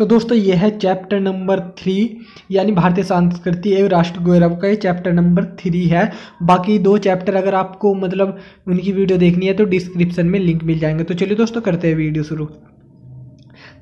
तो दोस्तों, ये है चैप्टर नंबर थ्री यानी भारतीय संस्कृति एवं राष्ट्र गौरव का ये चैप्टर नंबर थ्री है। बाकी दो चैप्टर अगर आपको मतलब उनकी वीडियो देखनी है तो डिस्क्रिप्शन में लिंक मिल जाएँगे। तो चलिए दोस्तों, करते हैं वीडियो शुरू।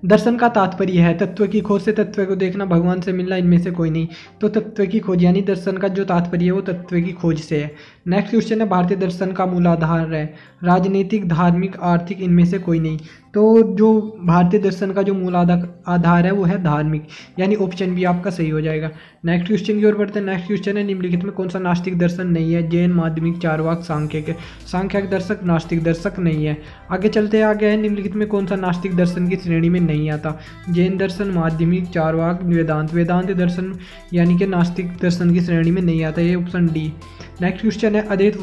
दर्शन का तात्पर्य है, तत्व की खोज से तत्व को देखना, भगवान से मिलना, इनमें से कोई नहीं। तो तत्व की खोज, यानी दर्शन का जो तात्पर्य है, वो तत्व की खोज से है। नेक्स्ट क्वेश्चन है, भारतीय दर्शन का मूलाधार है। राजनीतिक, धार्मिक, आर्थिक, इनमें से कोई नहीं। तो जो भारतीय दर्शन का जो मूल आधार है, वो है धार्मिक। यानी ऑप्शन भी आपका सही हो जाएगा। नेक्स्ट क्वेश्चन की ओर बढ़ते हैं। नेक्स्ट क्वेश्चन है, निम्नलिखित में कौन सा नास्तिक दर्शन नहीं है? जैन, माध्यमिक, चारवाक सांख्य के सांख्यक दर्शक, नास्तिक दर्शक नहीं है। आगे चलते आगे है। निम्नलिखित में कौन सा नास्तिक दर्शन की श्रेणी में नहीं आता? जैन दर्शन, माध्यमिक, चारवाक, वेदांत। वेदांत दर्शन यानी कि नास्तिक दर्शन की श्रेणी में नहीं आता। ये ऑप्शन डी नेक्स्ट क्वेश्चन है अद्वैत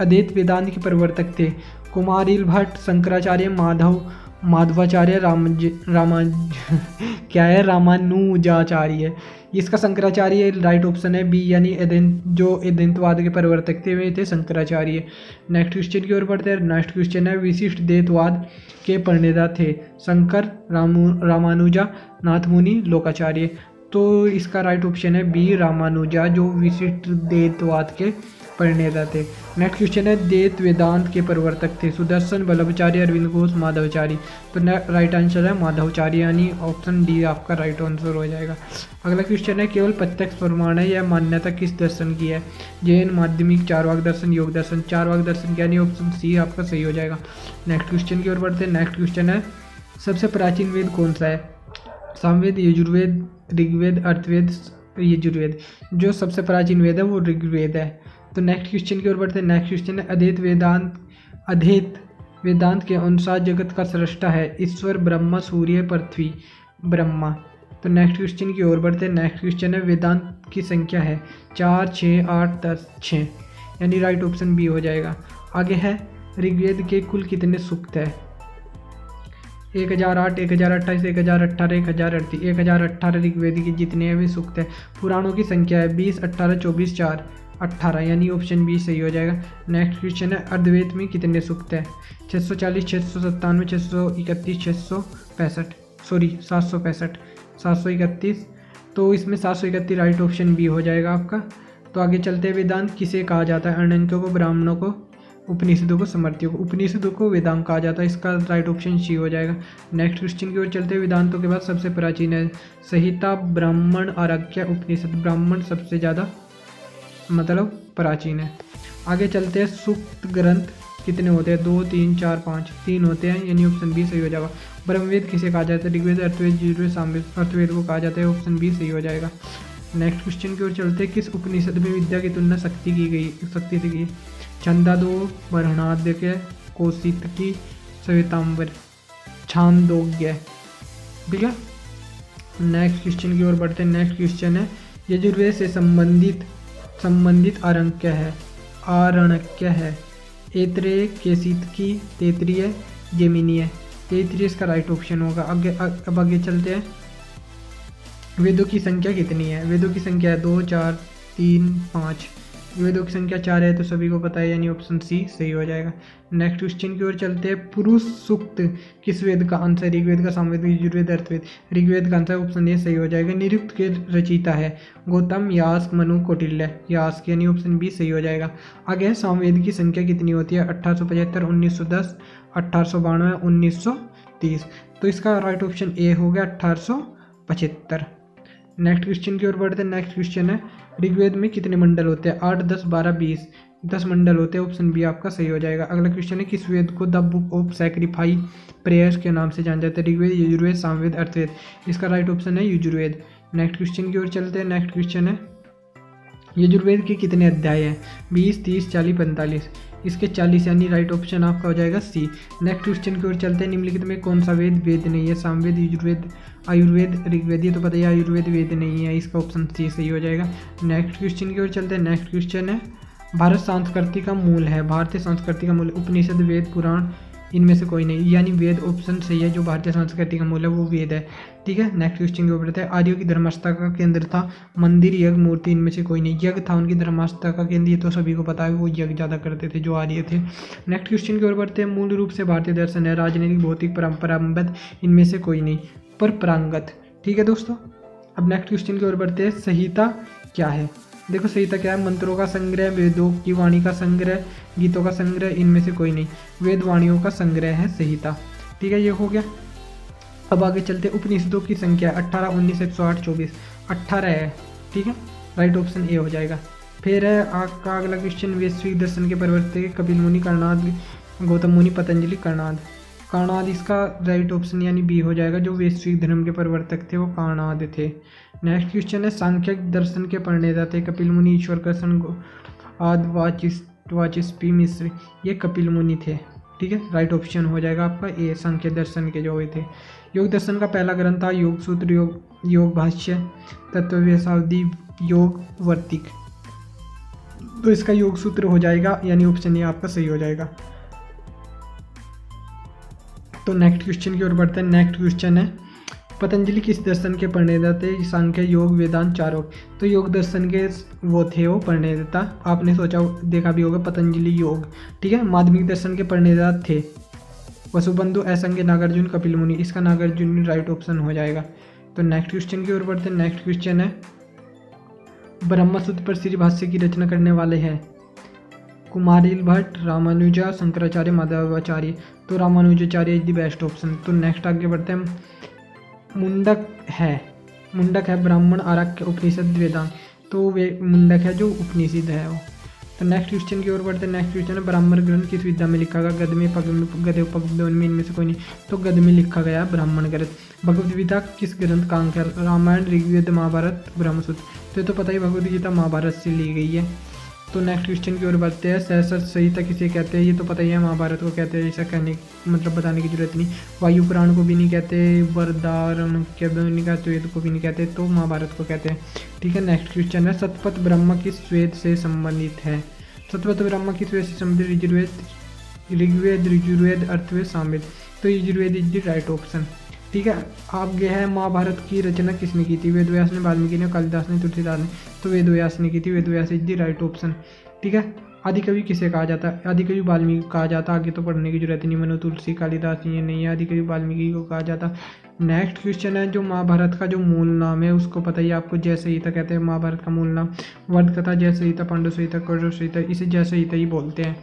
अद्वैत वेदांत के प्रवर्तक थे। कुमारिल भट्ट, शंकराचार्य माधव, माधवाचार्य राम रामा क्या है? रामानुजाचार्य। इसका शंकराचार्य राइट ऑप्शन है। बी यानी एदेंत जो एदेंतवाद के प्रवर्तक थे, वे थे शंकराचार्य। नेक्स्ट क्वेश्चन की ओर बढ़ते हैं। नेक्स्ट क्वेश्चन है विशिष्ट देतवाद के प्रणेता थे। शंकर, रामू रामानुजा, नाथमुनि, लोकाचार्य। तो इसका राइट ऑप्शन है बी रामानुजा, जो विशिष्ट देतवाद के परिणेता थे। नेक्स्ट क्वेश्चन है, देत वेदांत के प्रवर्तक थे। सुदर्शन वल्लभचारी अरविंद घोष माधवचारी तो राइट आंसर है माधवचारी यानी ऑप्शन डी आपका राइट आंसर हो जाएगा। अगला क्वेश्चन है, केवल प्रत्यक्ष प्रमाण है यह मान्यता किस दर्शन की है? जैन, माध्यमिक, चारवाक दर्शन, योग दर्शन। चारवाक दर्शन यानी ऑप्शन सी आपका सही हो जाएगा। नेक्स्ट क्वेश्चन की ओर बढ़ते हैं। नेक्स्ट क्वेश्चन है, सबसे प्राचीन वेद कौन सा है? सामवेद यजुर्वेद, ऋग्वेद, अर्थवेद, यजुर्वेद। जो सबसे प्राचीन वेद है, वो ऋग्वेद है। तो नेक्स्ट क्वेश्चन की ओर बढ़ते हैं। नेक्स्ट क्वेश्चन है, अधेत वेदांत अधेत वेदांत के अनुसार जगत का सृष्टा है। ईश्वर, ब्रह्मा, सूर्य, पृथ्वी, ब्रह्मा। तो नेक्स्ट क्वेश्चन की ओर बढ़ते हैं। नेक्स्ट क्वेश्चन है, वेदांत की संख्या है। चार छः आठ, दस छः यानी राइट ऑप्शन बी हो जाएगा। आगे है, ऋग्वेद के कुल कितने सूक्त है? एक हज़ार आठ, एक हज़ार अट्ठाईस, एक हज़ार अट्ठारह, एक हज़ार अड़तीस, एक हज़ार अट्ठारह ऋग्वेद के जितने भी सूक्त है, पुराणों की संख्या है बीस, अट्ठारह, चौबीस, चार, अट्ठारह, यानी ऑप्शन बी सही हो जाएगा। नेक्स्ट क्वेश्चन है अर्धवेद में कितने सूक्त है? छः सौ चालीस छः सौ सत्तानवे छः सौ इकतीस छः सौ पैंसठ सॉरी सात सौ पैंसठ, सात सौ इकतीस। तो इसमें सात सौ इकतीस राइट ऑप्शन बी हो जाएगा आपका। तो आगे चलते वेदांत, किसे कहा जाता है? अनंतों को, ब्राह्मणों को? उपनिषदों को समर्थियों को। उपनिषदों को वेदांत कहा जाता है, इसका राइट ऑप्शन सी हो जाएगा। नेक्स्ट क्वेश्चन की ओर चलते हैं वेदांतों के बाद सबसे प्राचीन है, संहिता ब्राह्मण आराख्या उपनिषद। ब्राह्मण सबसे ज़्यादा मतलब प्राचीन है। आगे चलते हैं, सुक्त ग्रंथ कितने होते हैं? दो, तीन, चार, पाँच। तीन होते हैं, यानी ऑप्शन बी सही हो जाएगा। ब्रह्मवेद किसे कहा जाता है? ऋग्वेद, अर्थवेद, यजुर्वेद, सामवेद, अर्थवेद को कहा जाता है ऑप्शन बी सही हो जाएगा। नेक्स्ट क्वेश्चन की ओर चलते हैं, किस उपनिषद में विद्या की तुलना शक्ति की गई, शक्ति से की छंदा दो बरहणाद्य कोशित की सवितांबर। छांदोग्य। ठीक है? नेक्स्ट क्वेश्चन की ओर बढ़ते हैं। नेक्स्ट क्वेश्चन है, यजुर्वेद से संबंधित संबंधित आरण्य है आरण्य है। एतरे केसित की तेतरीय जेमिनीय तेतरीय इसका राइट ऑप्शन होगा। आगे, अब आगे चलते हैं। वेदों की संख्या कितनी है? वेदों की संख्या है दो, चार, तीन, पाँच। वेदों की संख्या चार है तो सभी को पता है, यानी ऑप्शन सी सही हो जाएगा। नेक्स्ट क्वेश्चन की ओर चलते हैं। पुरुष सुक्त किस वेद का आंसर ऋग्वेद का, सामवेद यजुर्वेद, अर्थवेद। ऋग्वेद का आंसर ऑप्शन ए सही हो जाएगा। निरुक्त के रचिता है गौतम यास मनु कौटिल्य। यास यानी ऑप्शन बी सही हो जाएगा। आगे सामवेद की संख्या कितनी होती है? अट्ठारह सौ पचहत्तर, उन्नीस सौ दस सौ बानवे, उन्नीस सौ तीस। तो इसका राइट ऑप्शन ए हो गया अट्ठारह सौ पचहत्तर। नेक्स्ट क्वेश्चन की ओर बढ़ते हैं। नेक्स्ट क्वेश्चन है, ऋग्वेद में कितने मंडल होते हैं? आठ, दस, बारह, बीस। दस मंडल होते हैं ऑप्शन बी आपका सही हो जाएगा। अगला क्वेश्चन है, किस वेद को the book of sacrifice prayers के नाम से जाना जाता है? ऋग्वेद, यजुर्वेद, सामवेद, अर्थवेद। इसका राइट ऑप्शन है, यजुर्वेद। नेक्स्ट क्वेश्चन की ओर चलते हैं। नेक्स्ट क्वेश्चन है, यजुर्वेद के कितने अध्याय हैं? बीस, तीस, चालीस, पैंतालीस। इसके चालीस यानी राइट ऑप्शन आपका हो जाएगा सी नेक्स्ट क्वेश्चन की ओर चलते हैं। निम्नलिखित में कौन सा वेद वेद नहीं है? सामवेद, यजुर्वेद, आयुर्वेद, ऋग्वेद, ये तो पता है आयुर्वेद वेद नहीं है। इसका ऑप्शन सी सही हो जाएगा। नेक्स्ट क्वेश्चन की ओर चलते हैं। नेक्स्ट क्वेश्चन है, भारत संस्कृति का मूल है। भारतीय संस्कृति का मूल उपनिषद, वेद, पुराण, इनमें से कोई नहीं। यानी वेद ऑप्शन सही है, जो भारतीय संस्कृति का मूल है, वो वेद है। ठीक है नेक्स्ट क्वेश्चन के ऊपर है, आर्यों की धर्मास्था का केंद्र था, मंदिर, यज्ञ, मूर्ति, इनमें से कोई नहीं। यज्ञ था, उनकी धर्मास्था का केंद्र, ये तो सभी को पता है, वो यज्ञ ज़्यादा करते थे, जो आर्य थे। नेक्स्ट क्वेश्चन की ओर बढ़ते हैं, मूल रूप से भारतीय दर्शन है, राजनीतिक, भौतिक, परंपरागत, इनमें से कोई नहीं, पर प्रांगत। ठीक है दोस्तों, अब नेक्स्ट क्वेश्चन की ओर बढ़ते हैं, संहिता क्या है? देखो, संहिता क्या है? मंत्रों का संग्रह, वेदों की वाणी का संग्रह, गीतों का संग्रह, इनमें से कोई नहीं वेद वाणियों का संग्रह है संहिता। ठीक है, ये हो गया। अब आगे चलते उपनिषदों की संख्या, अट्ठारह, उन्नीस, एक सौ आठ, चौबीस। अट्ठारह है, ठीक है? राइट ऑप्शन ए हो जाएगा। फिर है आपका अगला क्वेश्चन वैश्विक दर्शन के प्रवर्तक कपिल मुनि, कर्णाद, गौतम मुनि, पतंजलि, कर्णाद। कर्णाद इसका राइट ऑप्शन यानी बी हो जाएगा, जो वैश्विक धर्म के प्रवर्तक थे, वो कर्णाद थे। नेक्स्ट क्वेश्चन है, सांख्यक दर्शन के प्रणेता थे, कपिल मुनि, ईश्वर कृष्ण आद, वाचिस वाचिस्पी मिश्र ये कपिल मुनि थे। ठीक है? राइट ऑप्शन हो जाएगा आपका ए सांख्य दर्शन के जो हुए थे। योग दर्शन का पहला ग्रंथ था, योग सूत्र, योग योग भाष्य, तत्वव्यसावधि, योग वर्तिक। तो इसका योग सूत्र हो जाएगा, यानी ऑप्शन ए आपका सही हो जाएगा। तो नेक्स्ट क्वेश्चन की ओर बढ़ते हैं। नेक्स्ट क्वेश्चन है, पतंजलि किस दर्शन के प्रणेता थे? सांख्य, योग, वेदांत चारों। तो योग दर्शन के वो थे वो प्रणेता। आपने सोचा, देखा भी होगा, पतंजलि योग। ठीक है, माध्यमिक दर्शन के प्रणेता थे। वसुबंधु असंख्य नागार्जुन, कपिल मुनि, इसका नागार्जुन राइट ऑप्शन हो जाएगा। तो नेक्स्ट क्वेश्चन की ओर बढ़ते हैं। नेक्स्ट क्वेश्चन है, ब्रह्मसूत्र पर श्री भाष्य की रचना करने वाले हैं कुमारिल भट्ट, रामानुजा, शंकराचार्य, माधवाचार्य। तो Ramanujacharya is the best option तो नेक्स्ट आगे बढ़ते हैं। मुंडक है। मुंडक है ब्राह्मण आरक्य उपनिषद वेदांत। तो वे मुंडक है जो उपनिषद है वो। तो नेक्स्ट क्वेश्चन की ओर बढ़ते हैं नेक्स्ट क्वेश्चन है ब्राह्मण ग्रंथ किस विद्या में लिखा गया गद में पग गदे पग में इनमें से कोई नहीं तो गद में लिखा गया ब्राह्मण ग्रंथ भगवद गीता किस ग्रंथ का अंक है रामायण ऋग्वेद महाभारत ब्रह्मसूत्र तो ये तो पता ही भगवद गीता महाभारत से ली गई है तो नेक्स्ट क्वेश्चन की ओर बढ़ते हैं। सहसर संहिता किसे कहते हैं? ये तो पता ही है, महाभारत को कहते हैं, ऐसा कहने मतलब बताने की ज़रूरत नहीं। वायु पुराण को भी नहीं कहते वरदारण के नहीं कहते वेद को भी नहीं कहते तो महाभारत को कहते हैं। ठीक है नेक्स्ट क्वेश्चन है। सतपथ ब्रह्म किस वेद से संबंधित है? सतपथ ब्रह्म किस वेद से संबंधित? ऋजुर्वेद ऋग्वेद, ऋजुर्वेद, अर्थवेद सामवेद। तो Yajurveda is the right option ठीक है? आगे है महाभारत की रचना किसने की थी? वेद व्यास ने, वाल्मीकि ने, कालिदास ने, तुलसीदास ने। तो वेद व्यास ने की थी। Ved Vyas is the right option ठीक है? आदि कवि किसे कहा जाता है? आदि कवि वाल्मीकि कहा जाता आगे तो पढ़ने की ज़रूरत नहीं। मनो तुलसी, कालिदास ये नहीं है। आदि कवि वाल्मीकि को कहा जाता नेक्स्ट क्वेश्चन है, जो महाभारत का जो मूल नाम है, उसको पता ही आपको। जय संहिता कहते हैं महाभारत का मूल नाम। वर्द कथा जय संहिता पांडु संहिता कौरव संहिता इसे जय संहिता ही बोलते हैं।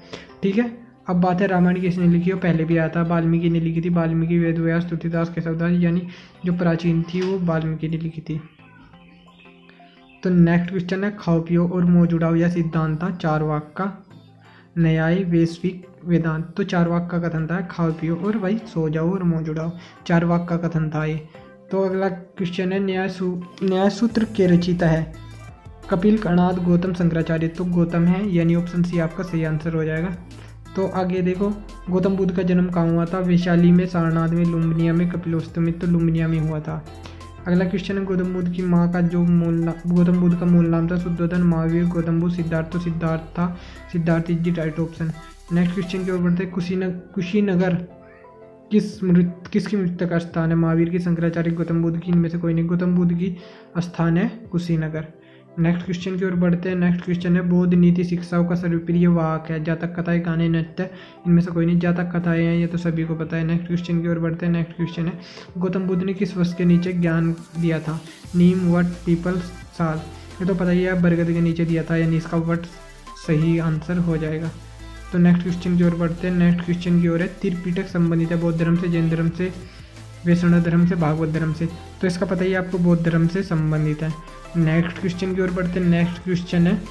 ठीक है? अब बात है रामायण किसने लिखी वो पहले भी आया था, वाल्मीकि ने लिखी थी, वाल्मीकि वेद व्यास तुलसीदास के शब्दास यानी जो प्राचीन थी वो वाल्मीकि ने लिखी थी। तो नेक्स्ट क्वेश्चन है, खाओ, पियो और मोह जुड़ाओ या सिद्धांत था, चार वाक का। न्याय, वैश्विक वेदांत तो चार वाक का कथन था, खाओ, पियो और भाई सो जाओ और मोह जुड़ाओ, चार वाक का कथन था ये। तो अगला क्वेश्चन है, न्याय सू, न्याय सूत्र के रचिता है। कपिल कर्णाद गौतम, शंकराचार्य तो गौतम है, यानी ऑप्शन सी आपका सही आंसर हो जाएगा। तो आगे देखो, गौतम बुद्ध का जन्म कहाँ हुआ था? वैशाली में, सारनाथ में, लुम्बनिया में कपिलोस्तु में तो लुम्बनिया में हुआ था। अगला क्वेश्चन है, गौतम बुद्ध की माँ का जो मूल नाम गौतम बुद्ध का मूल नाम था शुद्धोधन महावीर, गौतम बुद्ध सिद्धार्थ तो सिद्धार्थ था Siddhartha is the right option. Next question की ओर बढ़ते हैं कुशीनगर कुशीनगर किस मृत, किसकी मृत्यु का स्थान है? महावीर की शंकराचार्य, गौतम बुद्ध की, इनमें से कोई नहीं। गौतम बुद्ध की स्थान है कुशीनगर। नेक्स्ट क्वेश्चन की ओर बढ़ते हैं। नेक्स्ट क्वेश्चन है बौद्ध नीति शिक्षाओं का सर्वप्रिय वाक है। जातक कथाएँ, गाने, नृत्य, इनमें से कोई नहीं। जातक कथाएँ हैं, ये तो सभी को पता है। नेक्स्ट क्वेश्चन की ओर बढ़ते हैं। नेक्स्ट क्वेश्चन है, गौतम बुद्ध ने किस वर्ष के नीचे ज्ञान दिया था? नीम, वट पीपल साल? ये तो पता ही है बरगद के नीचे दिया था, यानी इसका वट सही आंसर हो जाएगा। तो नेक्स्ट क्वेश्चन की ओर बढ़ते हैं। नेक्स्ट क्वेश्चन की ओर है त्रिपीठक संबंधित है बौद्ध धर्म से, जैन धर्म से, वैष्णव धर्म से, भागवत धर्म से? तो इसका पता ही, आपको बौद्ध धर्म से संबंधित है। नेक्स्ट क्वेश्चन की ओर बढ़ते हैं। नेक्स्ट क्वेश्चन है।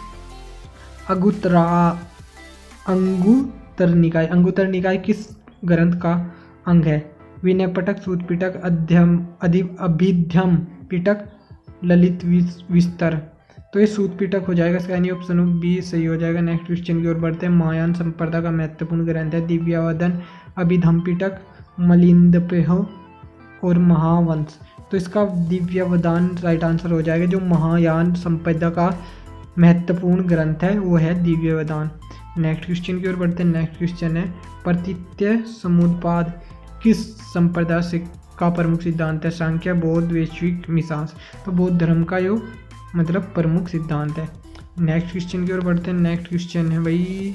अगुतरा, अंगुतर निकाय। अंगुतर निकाय किस ग्रंथ का अंग है? विनय पटक, सूत पिटक अध्यम, अधि अभिध्यम पिटक ललित विस्तर। तो ये सूत पिटक हो जाएगा, इसका यानी ऑप्शन बी सही हो जाएगा। नेक्स्ट क्वेश्चन की ओर बढ़ते हैं। महायान संप्रदा का महत्वपूर्ण ग्रंथ है। दिव्यावदन, अभिधम पिटक मलिंदपेह और महावंश। तो इसका दिव्यावदान राइट आंसर हो जाएगा, जो महायान संपदा का महत्वपूर्ण ग्रंथ है, वो है दिव्यवदान नेक्स्ट क्वेश्चन की ओर बढ़ते हैं। नेक्स्ट क्वेश्चन है, प्रतित्य समुदपाद किस संप्रदाय से का प्रमुख सिद्धांत है? संख्या बौद्ध वैश्विक, मिसास। तो बौद्ध धर्म का जो मतलब प्रमुख सिद्धांत है। नेक्स्ट क्वेश्चन की ओर बढ़ते हैं। नेक्स्ट क्वेश्चन है, भाई,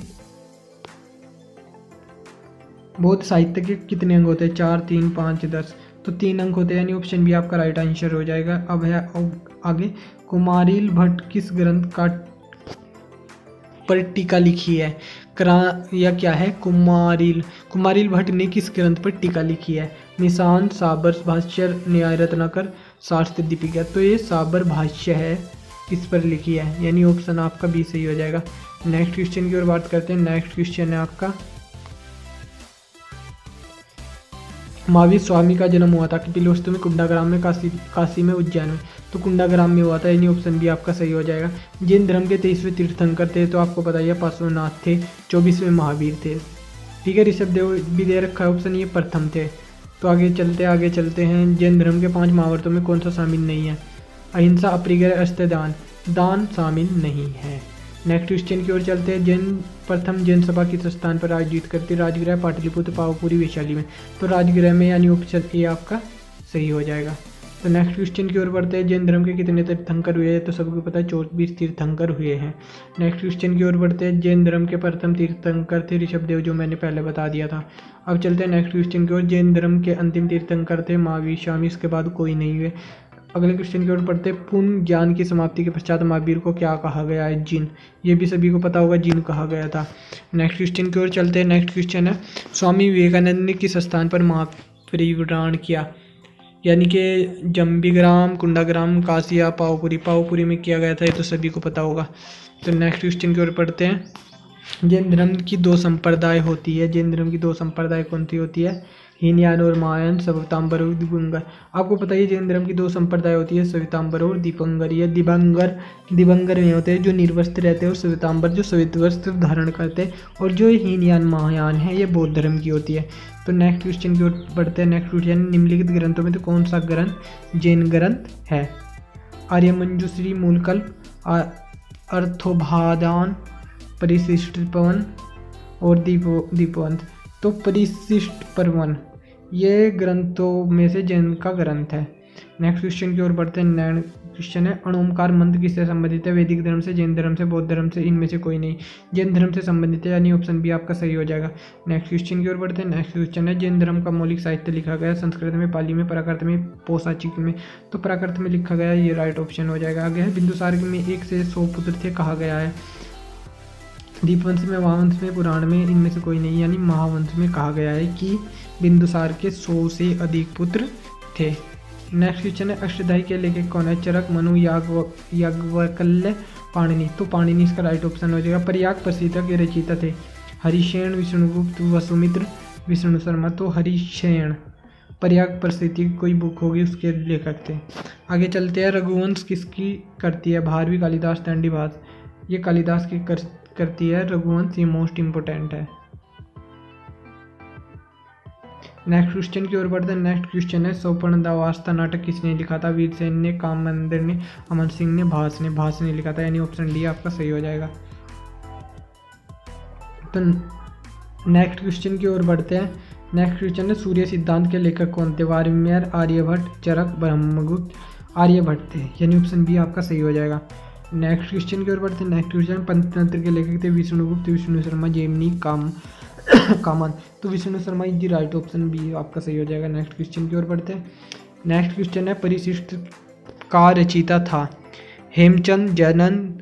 बौद्ध साहित्य के कितने अंग होते हैं? चार, तीन, पाँच, दस। तो तीन अंक होते हैं, यानी ऑप्शन बी आपका राइट आंसर हो जाएगा। अब है आगे। कुमारिल भट्ट किस ग्रंथ का पर टीका लिखी है? करा, या क्या है? कुमारिल। कुमारिल भट्ट ने किस ग्रंथ पर टीका लिखी है? निशान साबर भाष्य, न्याय रत्नाकर, शास्त्र दीपिका। तो ये साबर भाष्य है किस पर लिखी है। यानी ऑप्शन आपका बी सही हो जाएगा। नेक्स्ट क्वेश्चन की ओर बात करते हैं। नेक्स्ट क्वेश्चन है आपका। महावीर स्वामी का जन्म हुआ था। कि वस्तु में कुंडाग्राम में काशी काशी में उज्जैन में। तो कुंडाग्राम में हुआ था। यानी ऑप्शन भी आपका सही हो जाएगा। जैन धर्म के तेईसवें तीर्थंकर थे तो आपको ही पार्श्वनाथ थे, चौबीसवें महावीर थे। ठीक है, ऋषभ देव भी दे रखा है ऑप्शन ये प्रथम थे। तो आगे चलते आगे चलते हैं। जैन धर्म के पाँच महावर्तों में कौन सा शामिल नहीं है? अहिंसा, अप्रिग्रह अस्तदान दान शामिल नहीं है। नेक्स्ट क्वेश्चन की ओर चलते हैं। जैन, प्रथम जैन सभा किस स्थान पर आयोजित करती राजगृह पाटलिपुत्र पावपुरी वैशाली में। तो राजगृह में यानी ऑप्शन ए आपका सही हो जाएगा। तो नेक्स्ट क्वेश्चन की ओर बढ़ते हैं। जैन धर्म के कितने तीर्थंकर हुए हैं तो सबको पता है चौबीस तीर्थंकर हुए हैं। नेक्स्ट क्वेश्चन की ओर बढ़ते हैं। जैन धर्म के प्रथम तीर्थंकर थे ऋषभ देव जो मैंने पहले बता दिया था। अब चलते हैं नेक्स्ट क्वेश्चन की ओर। जैन धर्म के अंतिम तीर्थंकर थे महावीर स्वामी इसके बाद कोई नहीं हुए। अगले क्वेश्चन की ओर पढ़ते पूर्ण ज्ञान की समाप्ति के पश्चात महावीर को क्या कहा गया है? जिन। ये भी सभी को पता होगा, जिन कहा गया था। नेक्स्ट क्वेश्चन की ओर चलते हैं। नेक्स्ट क्वेश्चन है, स्वामी विवेकानंद ने किस स्थान पर महापरिवराण किया? यानी कि जम्बीग्राम, कुंडाग्राम, कासिया, पावपुरी। पावपुरी में किया गया था, ये तो सभी को पता होगा। तो नेक्स्ट क्वेश्चन की ओर पढ़ते हैं। जैन धर्म की दो संप्रदाय होती है। जैन धर्म की दो संप्रदाय कौन सी होती है? हीनयान और महायान सवितांबर और दिवंगर आपको पता ही जैन धर्म की दो संप्रदाय होती है, सवितांबर और दीपंगर ये दिवंगर दिवंगर में होते हैं जो निर्वस्त्र रहते हैं और सवितांबर जो सवित वस्त्र धारण करते हैं और जो हीनयान महायान है, ये बौद्ध धर्म की होती है। तो नेक्स्ट क्वेश्चन की ओर बढ़ते हैं। नेक्स्ट क्वेश्चन निम्नलिखित ग्रंथों में तो कौन सा ग्रंथ, जैन ग्रंथ है? आर्य मंजूश्री मूलकल्प अर्थोभादान परिशिष्ट पवन और दीपो दीपवंत तो परिशिष्ट परवन ये ग्रंथों में से जैन का ग्रंथ है। नेक्स्ट क्वेश्चन की ओर बढ़ते हैं। नेक्स्ट क्वेश्चन है अणोमकार मंत्र किससे संबंधित है? वैदिक धर्म से, जैन धर्म से, बौद्ध धर्म से, इनमें से कोई नहीं। जैन धर्म से संबंधित है यानी ऑप्शन बी आपका सही हो जाएगा। नेक्स्ट क्वेश्चन की ओर बढ़ते हैं। नेक्स्ट क्वेश्चन है, जैन धर्म का मौलिक साहित्य लिखा गया संस्कृत में, पाली में, प्राकृत में पोसाचिक में। तो प्राकृत में लिखा गया ये राइट ऑप्शन हो जाएगा। आगे है, बिंदुसार में एक से सौ पुत्र थे कहा गया है। दीपवंश में महावंश में, पुराण में, इनमें से कोई नहीं, यानी महावंश में कहा गया है कि बिंदुसार के सौ से अधिक पुत्र थे। नेक्स्ट क्वेश्चन है अष्टधाई के लेखक कौन है? चरक, मनु, याग याग्वकल्य, पाणिनि। तो पाणिनि इसका राइट ऑप्शन हो जाएगा। प्रयाग, प्रसिद्ध के रचिता थे। हरिशेण विष्णुगुप्त, वसुमित्र, विष्णु शर्मा तो हरिशेण प्रयाग, प्रसिद्धि, कोई बुक होगी उसके लेखक थे। आगे चलते हैं, रघुवंश किसकी करती है? भारवी कालिदास दंडीभास ये कालिदास की कर करती है, रघुवंश ये मोस्ट इम्पोर्टेंट है। नेक्स्ट क्वेश्चन की ओर बढ़ते हैं। नेक्स्ट क्वेश्चन है सोपर्ण दावास्ता नाटक किसने लिखा था? वीरसेन ने काम मंदिर ने, अमन सिंह ने, भास ने भास ने लिखा था। यानी ऑप्शन डी आपका सही हो जाएगा। तो नेक्स्ट क्वेश्चन की ओर बढ़ते हैं। नेक्स्ट क्वेश्चन है, सूर्य सिद्धांत के लेखक कौन थे? वारिम्यर आर्यभट्ट, चरक, ब्रह्मगुप्त, आर्यभट्ट थे। यानी ऑप्शन बी आपका सही हो जाएगा। नेक्स्ट क्वेश्चन की ओर बढ़ते हैं। नेक्स्ट क्वेश्चन पंचतंत्र के लेखक थे विष्णुगुप्त विष्णु शर्मा, जेमनी काम कामन तो Vishnu Sharma ji right option B आपका सही हो जाएगा। नेक्स्ट क्वेश्चन की ओर बढ़ते हैं। नेक्स्ट क्वेश्चन है, परिशिष्ट का रचिता था। हेमचंद जनन,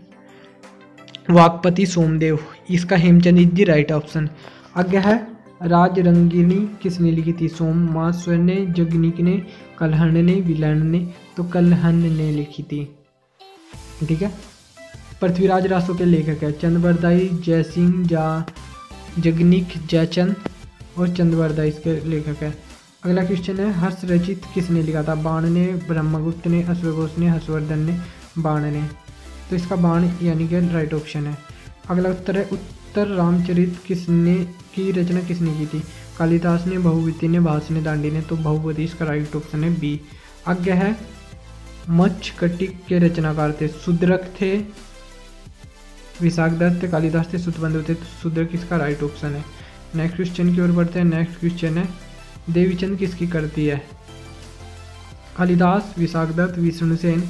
वाकपति सोमदेव। इसका हेमचंद दी राइट ऑप्शन आगे है, राजरंगिणी किसने लिखी थी? सोम मास्वर ने, जगनिक ने, कलहन ने विलन ने। तो कलहन ने लिखी थी। ठीक है? पृथ्वीराज रासो के लेखक है। चंद्रबरदाई जयसिंह, जा, जगनिक, जयचंद और चंद्रवरदाई इसके लेखक है। अगला क्वेश्चन है हर्ष रचित किसने लिखा था? बाण ने, ब्रह्मगुप्त ने, अश्वघोष ने, हर्षवर्धन ने, बाण ने। तो इसका बाण यानी कि राइट ऑप्शन है। अगला उत्तर है, उत्तर रामचरित किसने, की रचना किसने की थी? कालिदास ने बहुवती ने भाष ने, दांडी ने तो बहुवती इसका राइट ऑप्शन है बी आज्ञा है मच्छ कटिक के रचनाकार थे, सुद्रक थे विशाख दत्त कालिदास थे सुतबंधु थे तो सुद्रक इसका राइट ऑप्शन है? नेक्स्ट क्वेश्चन की ओर बढ़ते हैं। नेक्स्ट क्वेश्चन है, देवीचंद किसकी करती है? कालिदास विशाख दत्त विष्णुसेन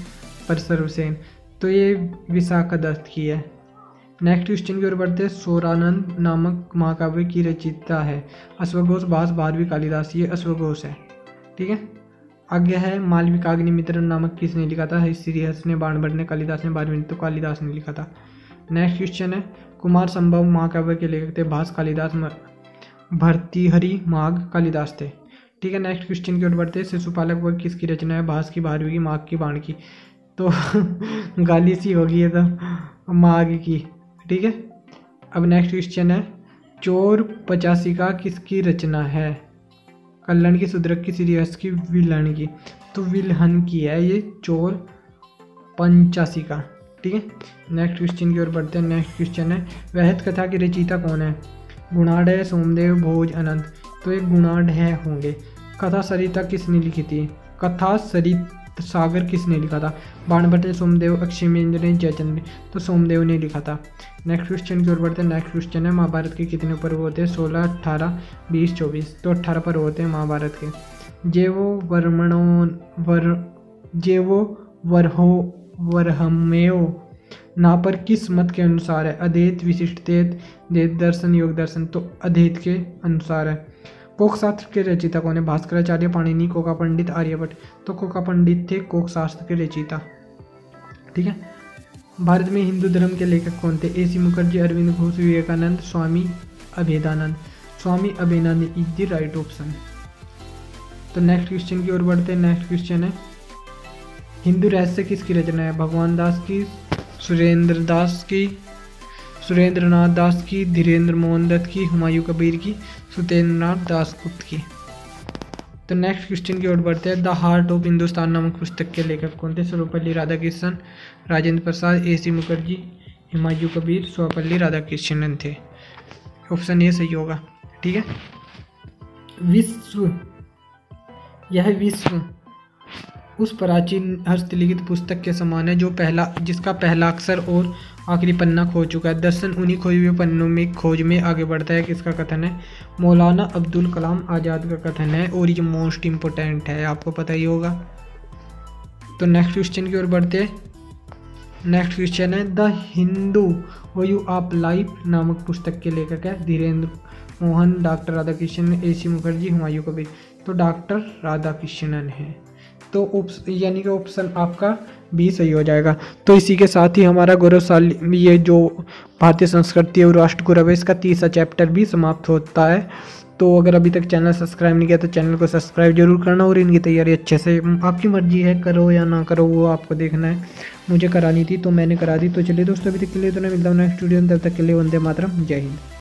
परसर्वसेन तो ये विशाखा दत्त की है। नेक्स्ट क्वेश्चन की ओर बढ़ते हैं। सोरानंद नामक महाकाव्य की रचिता है। अश्वघोष भाष बारहवीं कालिदास, ये अश्वघोष है। ठीक है? आगे है मालविकाग्नि मित्र नामक किसने लिखा था। श्रीहस ने बाणभट्ट ने, कालिदास ने बारहवीं तो कालिदास ने लिखा था। नेक्स्ट क्वेश्चन है, कुमार संभव महाकाव्य के लेखक थे भास कालिदास भर्तीहरि माघ कालिदास थे। ठीक है नेक्स्ट क्वेश्चन की ओर बढ़ते हैं। शिशुपालक वर्ग किसकी रचना है? भास की भारवी की, माघ की, बाण की। तो गाली सी होगी ये तो माघ की। ठीक है, अब नेक्स्ट क्वेश्चन है, चोर पचासी का किसकी रचना है? कल्याण की सुदरक की सीरियस की विलन की। तो विलहन की है ये चोर पंचासी का, ठीक है? नेक्स्ट क्वेश्चन की ओर बढ़ते हैं। नेक्स्ट क्वेश्चन है, वहत कथा की रचिता कौन है? गुणाड है, सोमदेव, भोज, अनंत। तो ये गुणाड है होंगे। कथा सरिता किसने लिखी थी? कथा सरित सागर किसने लिखा था? बाणभट्ट, सोमदेव, अक्षयमेंद्र ने जयचंद्र। तो सोमदेव ने लिखा था। नेक्स्ट क्वेश्चन की ओर बढ़ते हैं। नेक्स्ट क्वेश्चन है, महाभारत के कितने पर्व होते हैं? सोलह अट्ठारह बीस, चौबीस। तो अट्ठारह पर्व होते हैं महाभारत के। जेवो वर्मणो, वर, जेवो वरहो, वरहमेयो। ना पर किस मत के अनुसार है? अधेत, विशिष्ट देत, दर्शन, योग, दर्शन। तो अधेत के अनुसार है। कोक शास्त्र के रचिता कौन है? भास्कराचार्य पाणिनि, कोका पंडित आर्यभट्ट। तो कोका पंडित थे कोक शास्त्र के रचिता। ठीक है? भारत में हिंदू धर्म के लेखक कौन थे? A C Mukherjee, Arvind Ghosh, Vivekananda, Swami Abhedananda. Swami Abhedananda is the right option तो नेक्स्ट क्वेश्चन की ओर बढ़ते हैं। नेक्स्ट क्वेश्चन है, हिंदू रहस्य किसकी रचना है? भगवान दास की, सुरेंद्र दास की सुरेंद्र नाथ दास की, धीरेन्द्र मोहन दत्त की, हुमायूं कबीर की सुतेंद्र नाथ दासगुप्त की। तो नेक्स्ट क्वेश्चन की ओर बढ़ते हैं। द हार्ट ऑफ़ हिंदुस्तान नामक पुस्तक के लेखक कौन थे? सर्वपल्ली राधाकृष्णन, राजेंद्र प्रसाद ए सी मुखर्जी, हिमायू कबीर, सर्वपल्ली राधाकृष्णन थे। ऑप्शन ए सही होगा। ठीक है? विश्व, यह विश्व उस प्राचीन हस्तलिखित पुस्तक के समान है जो पहला, जिसका पहला अक्षर और आखिरी पन्ना खो चुका है। दर्शन उन्हीं खोए हुए पन्नों में, खोज में आगे बढ़ता है किसका कथन है। मौलाना अब्दुल कलाम आज़ाद का कथन है और ये मोस्ट इम्पोर्टेंट है, आपको पता ही होगा। तो नेक्स्ट क्वेश्चन की ओर बढ़ते हैं। नेक्स्ट क्वेश्चन है, the Hindu view of life नामक पुस्तक के लेखक है। Dhirendra Mohan, doctor Radhakrishnan, A C Mukherjee, Humayun Kabir. तो डॉक्टर राधाकृष्णन है। तो यानी कि ऑप्शन आपका बी सही हो जाएगा। तो इसी के साथ ही हमारा गौरवशाली ये जो भारतीय संस्कृति और राष्ट्र गौरव है। इसका तीसरा चैप्टर भी समाप्त होता है। तो अगर अभी तक चैनल सब्सक्राइब नहीं किया तो चैनल को सब्सक्राइब ज़रूर करना और इनकी तैयारी अच्छे से, आपकी मर्ज़ी है, करो या ना करो, वो आपको देखना है। मुझे करानी थी तो मैंने करा दी। तो चलिए दोस्तों, अभी तक के लिए तो नहीं मिलता हूँ नेक्स्ट वीडियो तब तक के लिए वंदे मातरम। जय हिंद।